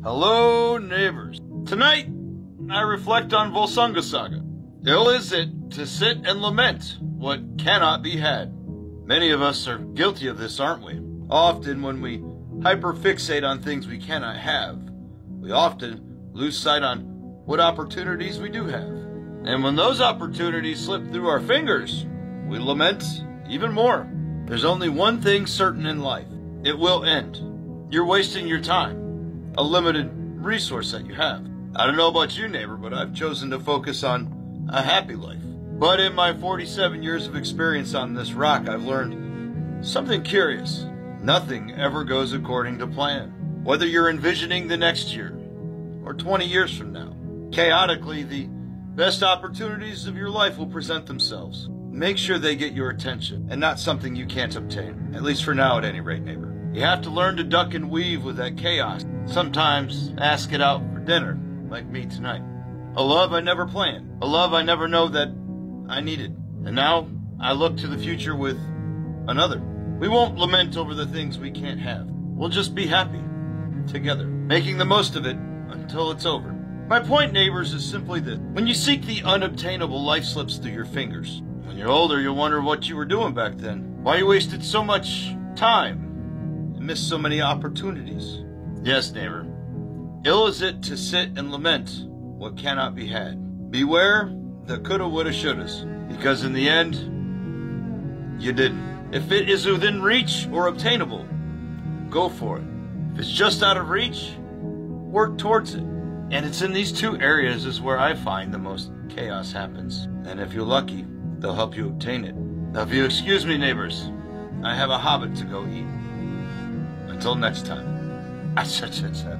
Hello, neighbors. Tonight, I reflect on Volsunga Saga. Ill is it to sit and lament what cannot be had. Many of us are guilty of this, aren't we? Often, when we hyperfixate on things we cannot have, we often lose sight on what opportunities we do have. And when those opportunities slip through our fingers, we lament even more. There's only one thing certain in life it will end. You're wasting your time, a limited resource that you have. I don't know about you, neighbor, but I've chosen to focus on a happy life. But in my 47 years of experience on this rock, I've learned something curious. Nothing ever goes according to plan. Whether you're envisioning the next year or 20 years from now, chaotically, the best opportunities of your life will present themselves. Make sure they get your attention and not something you can't obtain, at least for now, at any rate, neighbor. You have to learn to duck and weave with that chaos. Sometimes ask it out for dinner, like me tonight. A love I never planned, a love I never know that I needed. And now I look to the future with another. We won't lament over the things we can't have. We'll just be happy together, making the most of it until it's over. My point, neighbors, is simply this. When you seek the unobtainable, life slips through your fingers. When you're older, you'll wonder what you were doing back then. Why you wasted so much time and missed so many opportunities. Yes, neighbor. Ill is it to sit and lament what cannot be had. Beware the coulda, woulda, shouldas, because in the end, you didn't. If it is within reach or obtainable, go for it. If it's just out of reach, work towards it. And it's in these two areas is where I find the most chaos happens. And if you're lucky, they'll help you obtain it. Now, if you excuse me, neighbors, I have a hobbit to go eat. Until next time. আচ্ছা আচ্ছা আচ্ছা